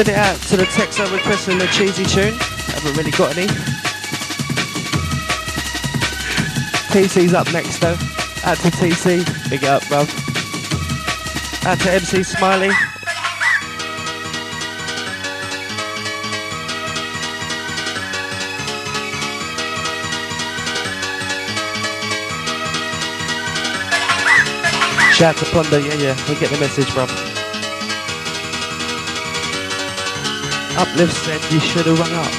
Send it out to the texter requesting a cheesy tune. Haven't really got any. TC's up next though. Out to TC. Big up, bruv. Out to MC Smiley. Shout to Ponder, yeah, yeah, we get the message, bruv. Uplift said you should have rung up.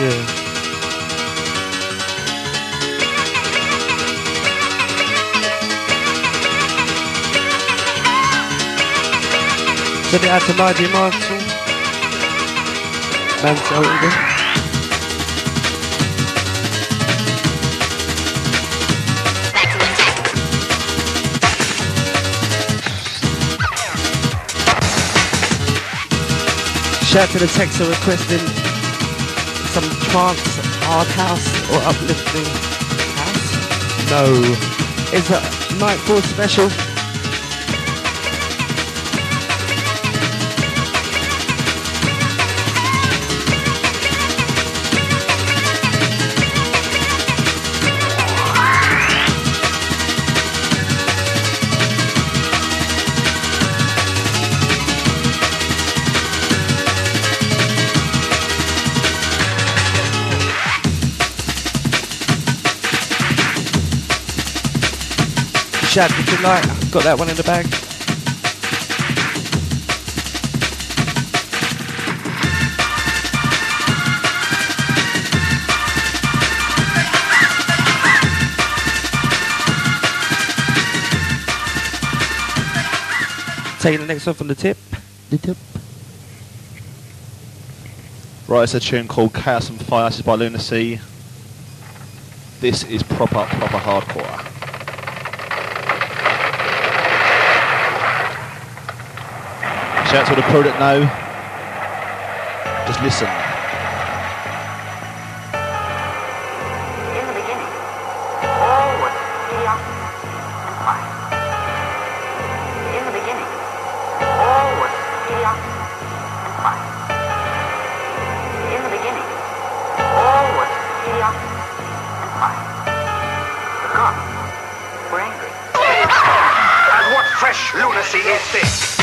Yeah. Send it out to Nigel Marshall. Mansell even. Shout to the texter requesting some trance, hard house, or uplifting house. No, it's a night Kniteforce special. Shout to tonight. Got that one in the bag. Taking the next one from the tip. The tip. Right, it's a tune called Chaos and Fire. This is by Luna-C. This is proper, proper hardcore. Shout out to the crew that know. Just listen. In the beginning, all was chaos and fire. In the beginning, all was chaos and fire. In the beginning, all was chaos and fire. The gods were angry. And what fresh lunacy is this?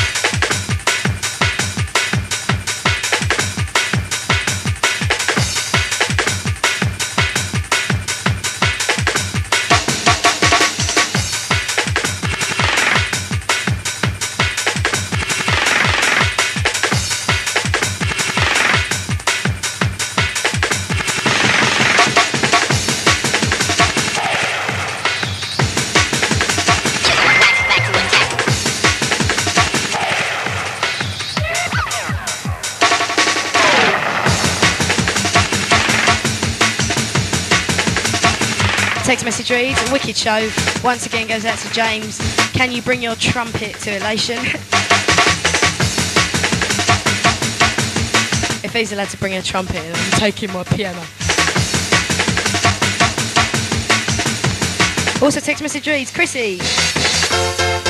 Text message reads, Wicked show. Once again goes out to James. Can you bring your trumpet to elation? if he's allowed to bring a trumpet, I'm taking my piano. Also, text message reads, Chrissy.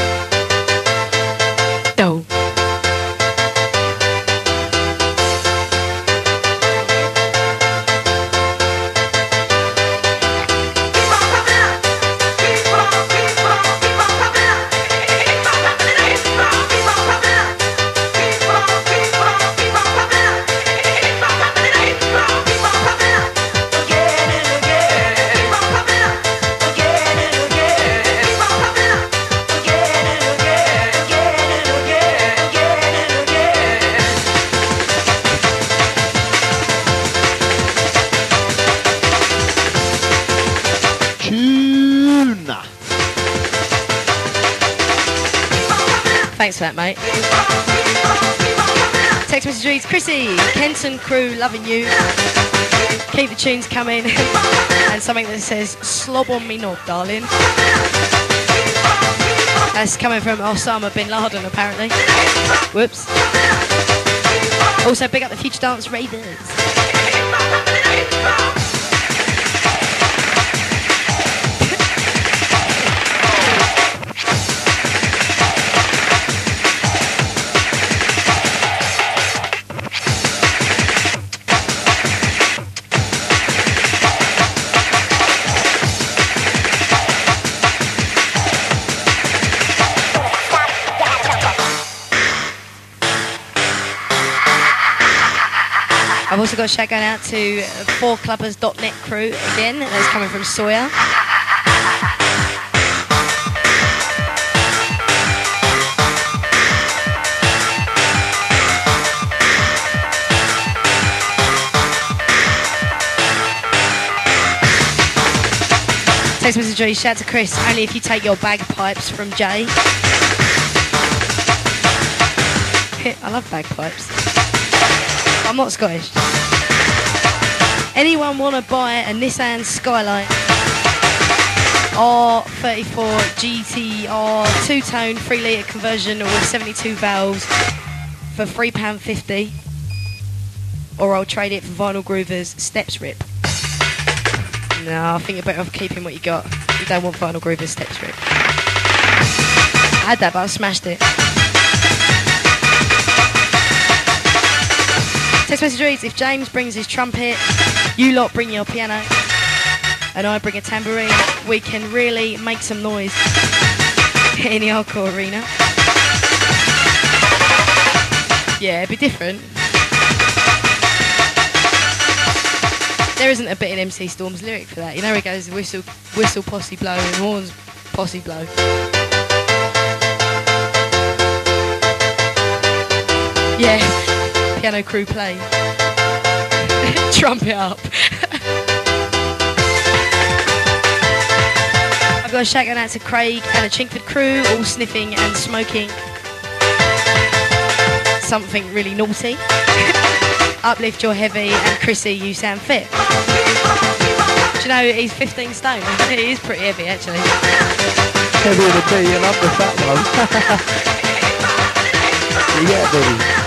Thanks for that, mate. Text message reads, Chrissy, Kenton crew loving you. Keep the tunes coming. and something that says, slob on me not, darling. That's coming from Osama bin Laden, apparently. Whoops. Also, big up the Future Dance Ravers. Also got a shout going out to 4clubbers.net crew again. That's coming from Sawyer. Text message Joey, shout to Chris, only if you take your bagpipes from Jay. I love bagpipes. I'm not Scottish. Anyone want to buy a Nissan Skyline R34 GTR two-tone, three-litre conversion with 72 valves for £3.50? Or I'll trade it for Vinyl Groover's Steps Rip. No, I think you're better off keeping what you got. You don't want Vinyl Groover's Steps Rip. I had that, but I smashed it. Text message reads, if James brings his trumpet, you lot bring your piano, and I bring a tambourine, we can really make some noise in the hardcore arena. Yeah, it'd be different. There isn't a bit in MC Storm's lyric for that. You know, he goes whistle, whistle, posse blow, and horns, posse blow. Yeah, piano crew play. Trumpet up. I've got a shout out to Craig and the Chingford crew, all sniffing and smoking something really naughty. Uplift your heavy and Chrissy, you sound fit. Do you know he's 15 stone? he is pretty heavy actually. Heavier than me, and I'm the fat one. you get it,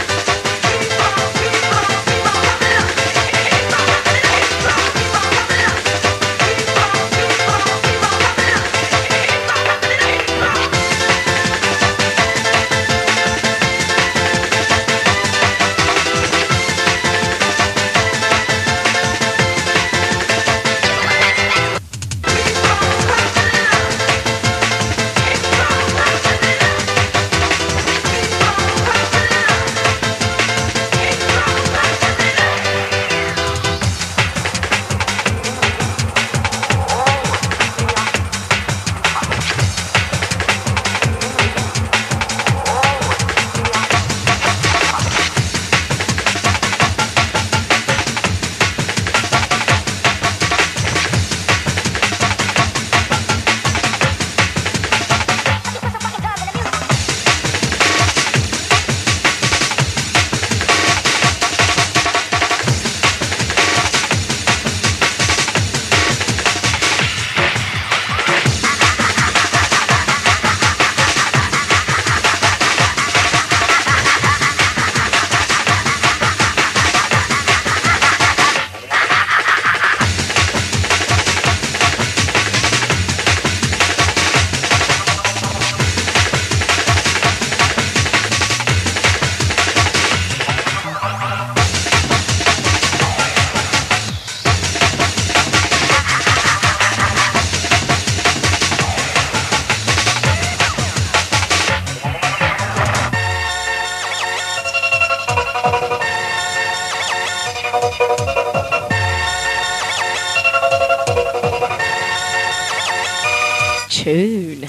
Tune.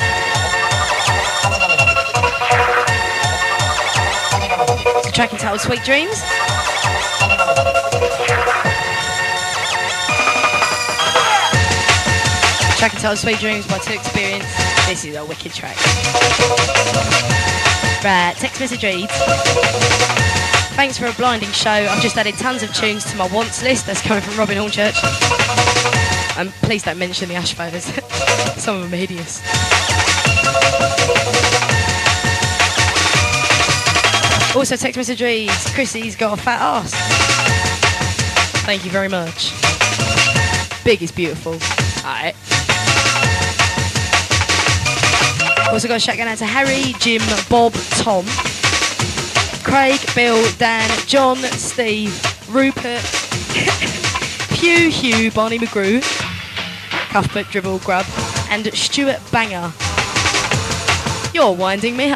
It's track entitled Sweet Dreams. Track entitled Sweet Dreams by Two Experience. This is a wicked track. Right, text message reads. Thanks for a blinding show. I've just added tons of tunes to my wants list. That's coming from Robin Hornchurch. And please don't mention the Ashfires. Some of them are hideous. Also, text message reads, Chrissy's got a fat ass. Thank you very much. Big is beautiful. Alright. Also got a shout out to Harry, Jim, Bob, Tom, Craig, Bill, Dan, John, Steve, Rupert, Pugh, Pugh, Barney McGrew, Cuthbert, Dibble, Grubb, and Stuart Banger. You're winding me up.